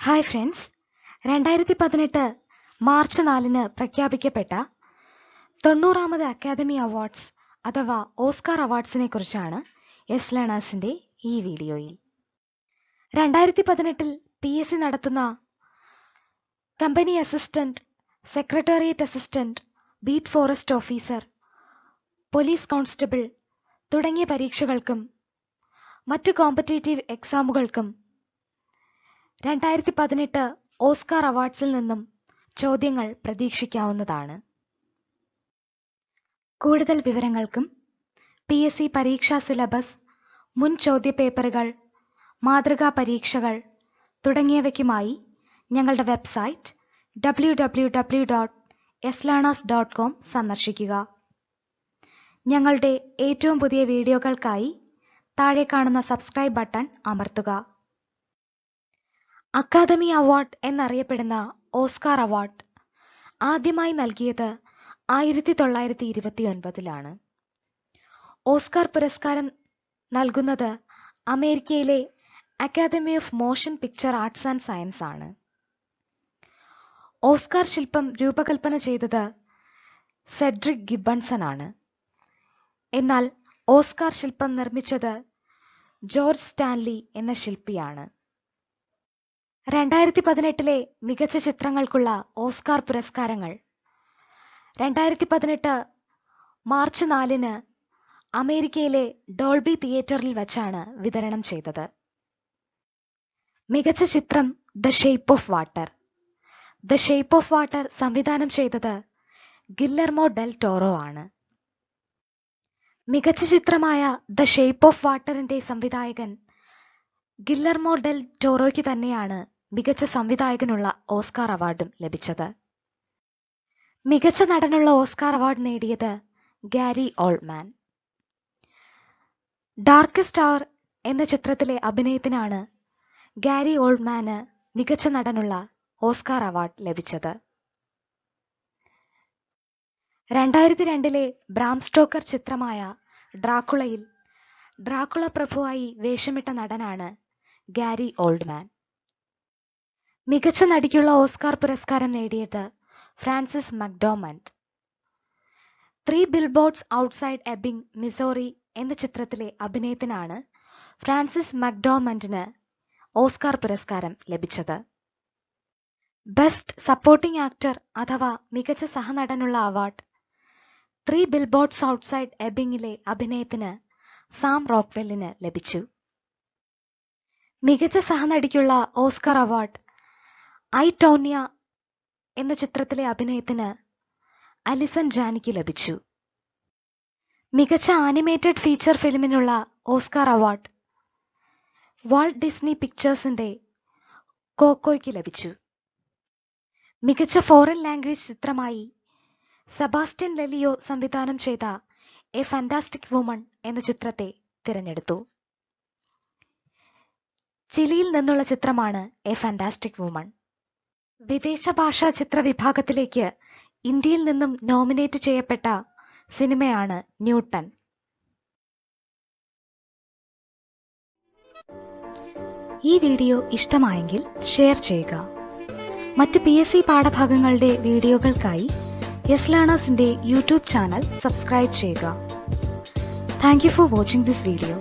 Hi friends രണ്ടായിരത്തി പതിനെട്ട് March നാലിന് പ്രഖ്യാപിക്കപ്പെട്ട തൊണ്ണൂറാമത് അക്കാദമി അവാർഡ്സ് അഥവാ ഓസ്കാർ അവാർഡ്സിനെ കുറിച്ചാണ് എസ് ലേണേഴ്സിന്റെ ഈ വീഡിയോയിൽ. രണ്ടായിരത്തി പതിനെട്ടിൽ പി എസ് സി നടത്തുന്ന company assistant secretariat assistant beat forest officer police constable തുടങ്ങിയ പരീക്ഷകൾക്കും മറ്റ് കോമ്പറ്റേറ്റീവ് എക്സാമുകൾക്കും രണ്ടായിരത്തി പതിനെട്ട് ഓസ്കാർ അവാർഡ്സിൽ നിന്നും ചോദ്യങ്ങൾ പ്രതീക്ഷിക്കാവുന്നതാണ്. കൂടുതൽ വിവരങ്ങൾക്കും പി എസ് സി പരീക്ഷാ സിലബസ് മുൻ ചോദ്യപേപ്പറുകൾ മാതൃകാ പരീക്ഷകൾ തുടങ്ങിയവയ്ക്കുമായി ഞങ്ങളുടെ website W W W dot S learners dot com സന്ദർശിക്കുക. ഞങ്ങളുടെ ഏറ്റവും പുതിയ വീഡിയോകൾക്കായി താഴെ കാണുന്ന സബ്സ്ക്രൈബ് ബട്ടൺ അമർത്തുക. അക്കാദമി അവാർഡ് എന്നറിയപ്പെടുന്ന ഓസ്കാർ അവാർഡ് ആദ്യമായി നൽകിയത് ആയിരത്തി തൊള്ളായിരത്തി ഇരുപത്തി ഒൻപതിലാണ് ഓസ്കാർ പുരസ്കാരം നൽകുന്നത് അമേരിക്കയിലെ academy of motion picture arts and science ആണ്. ഓസ്കാർ ശില്പം രൂപകൽപ്പന ചെയ്തത് സെഡ്രിക് ഗിബൺസൺ ആണ്. എന്നാൽ ഓസ്കാർ ശില്പം നിർമ്മിച്ചത് ജോർജ് സ്റ്റാൻലി എന്ന ശില്പിയാണ്. രണ്ടായിരത്തി പതിനെട്ടിലെ മികച്ച ചിത്രങ്ങൾക്കുള്ള ഓസ്കാർ പുരസ്കാരങ്ങൾ. രണ്ടായിരത്തി പതിനെട്ട് മാർച്ച് നാലിന് അമേരിക്കയിലെ ഡോൾബി തിയേറ്ററിൽ വച്ചാണ് വിതരണം ചെയ്തത്. മികച്ച ചിത്രം the shape of water. The shape of water സംവിധാനം ചെയ്തത് ഗില്ലർമോ ഡെൽ ടോറോ ആണ്. മികച്ച ചിത്രമായ ദ ഷേപ്പ് ഓഫ് വാട്ടറിന്റെ സംവിധായകൻ ഗില്ലർമോ ഡെൽ ടോറോയ്ക്ക് തന്നെയാണ് മികച്ച സംവിധായകനുള്ള ഓസ്കാർ അവാർഡും ലഭിച്ചത്. മികച്ച നടനുള്ള ഓസ്കാർ അവാർഡ് നേടിയത് ഗാരി ഓൾമാൻ ഡാർക്കസ്റ്റ് സ്റ്റാർ എന്ന ചിത്രത്തിലെ അഭിനയത്തിനാണ് ഗാരി ഓൾമാന് മികച്ച നടനുള്ള ഓസ്കാർ അവാർഡ് ലഭിച്ചത്. രണ്ടായിരത്തി രണ്ടിലെ ബ്രാംസ്റ്റോക്കർ ചിത്രമായ ഡ്രാക്കുളയിൽ ഡ്രാക്കുള പ്രഭുവായി വേഷമിട്ട നടനാണ് ഗാരി ഓൾഡ്മാൻ. മികച്ച നടിക്കുള്ള ഓസ്കാർ പുരസ്കാരം നേടിയത് Frances McDormand three billboards outside Ebbing Missouri എന്ന ചിത്രത്തിലെ അഭിനയത്തിനാണ് ഫ്രാൻസിസ് മക്ഡോമൻഡിന് ഓസ്കാർ പുരസ്കാരം ലഭിച്ചത്. ബെസ്റ്റ് സപ്പോർട്ടിംഗ് ആക്ടർ അഥവാ മികച്ച സഹനടനുള്ള അവാർഡ് ത്രീ ബിൽബോർഡ്സ് ഔട്ട്സൈഡ് എബിങ്ങിലെ അഭിനയത്തിന് സാം റോക്വെല്ലിന് ലഭിച്ചു. മികച്ച സഹനടിക്കുള്ള ഓസ്കാർ അവാർഡ് ഐ ടോണിയ എന്ന ചിത്രത്തിലെ അഭിനയത്തിന് അലിസൺ ജാനിക്ക് ലഭിച്ചു. മികച്ച ആനിമേറ്റഡ് ഫീച്ചർ ഫിലിമിനുള്ള ഓസ്കാർ അവാർഡ് വാൾട്ട് ഡിസ്നി പിക്ചേഴ്സിന്റെ കോക്കോയ്ക്ക് ലഭിച്ചു. മികച്ച ഫോറിൻ ലാംഗ്വേജ് ചിത്രമായി സെബാസ്റ്റ്യൻ ലെലിയോ സംവിധാനം ചെയ്ത എ ഫാന്റാസ്റ്റിക് വുമൺ എന്ന ചിത്രത്തെ തിരഞ്ഞെടുത്തു. ചിലിയിൽ നിന്നുള്ള ചിത്രമാണ് എ ഫാന്റാസ്റ്റിക് വുമൺ. വിദേശ ഭാഷാ ചിത്ര വിഭാഗത്തിലേക്ക് ഇന്ത്യയിൽ നിന്നും നോമിനേറ്റ് ചെയ്യപ്പെട്ട സിനിമയാണ് ന്യൂട്ടൺ. ഈ വീഡിയോ ഇഷ്ടമായെങ്കിൽ ഷെയർ ചെയ്യുക. മറ്റ് പി എസ് സി പാഠഭാഗങ്ങളുടെ വീഡിയോകൾക്കായി യെസ് ലേണേഴ്സിന്റെ യൂട്യൂബ് ചാനൽ സബ്സ്ക്രൈബ് ചെയ്യുക. Thank you for watching this video.